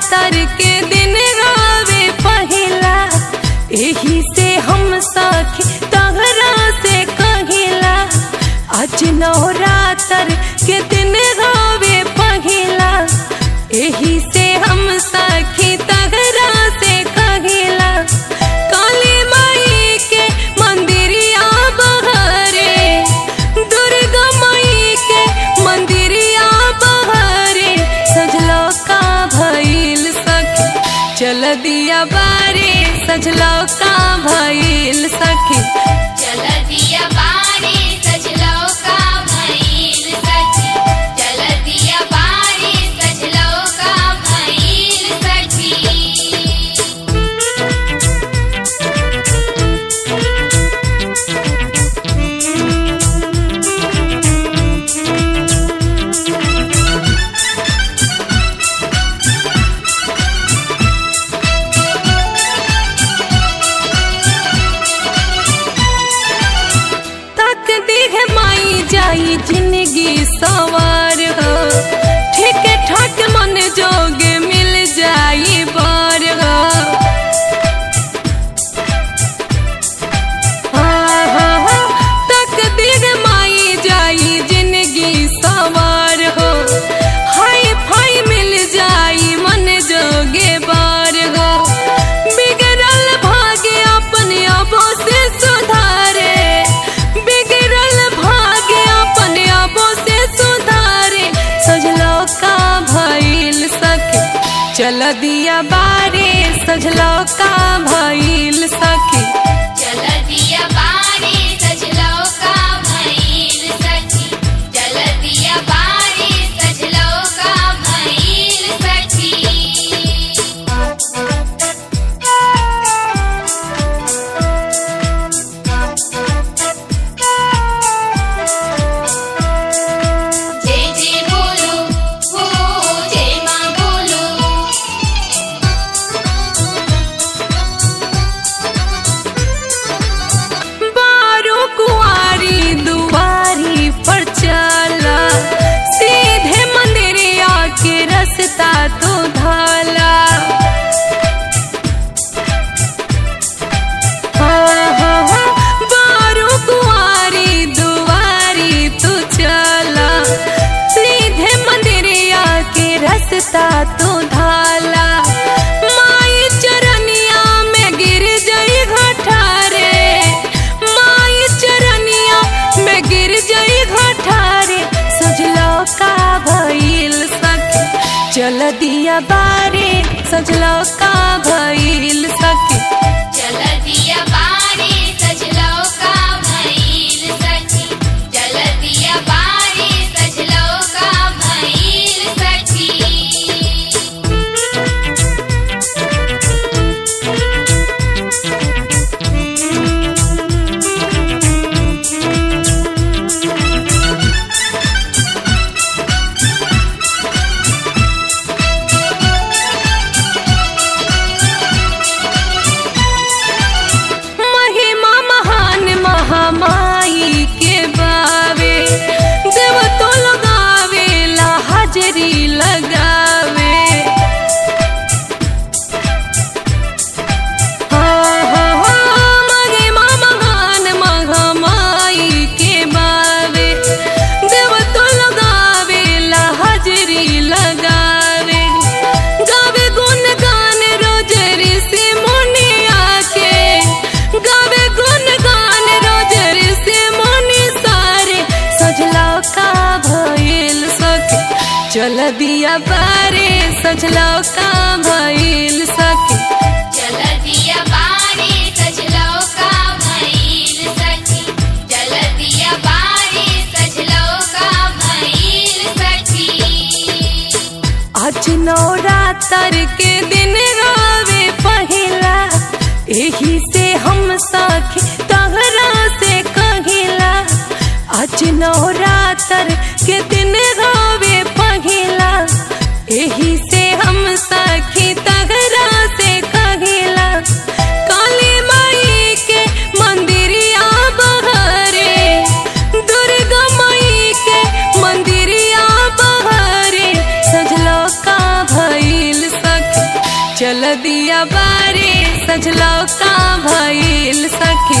रातर के दिन रोवे पहला यही एही दिया बारे सजलो का भइल सखी। चल दिया बारी दिया बारे सजलो का भइल सखी चल दिया बारे सजलो का भइल सके चल दिया बारे सजलो हाजरी लगावे चल दिया बारे सजला का भइल सखी चल दिया बारी सजलो का भइल सखी चल दिया बारी सजलो का भइल सखी आज नवरातर के दिन गावे पहिला एही से हम सखी तहरा से कहिला। आज नवरातर के दिन पहिला यही से हम सखी तगरा से कहिला। काली माई के मंदिरिया बहरे दुर्गा माई के मंदिरिया बहरे सजलो का भइल सखी, चल दिया बारे। सजलो का भइल सखी।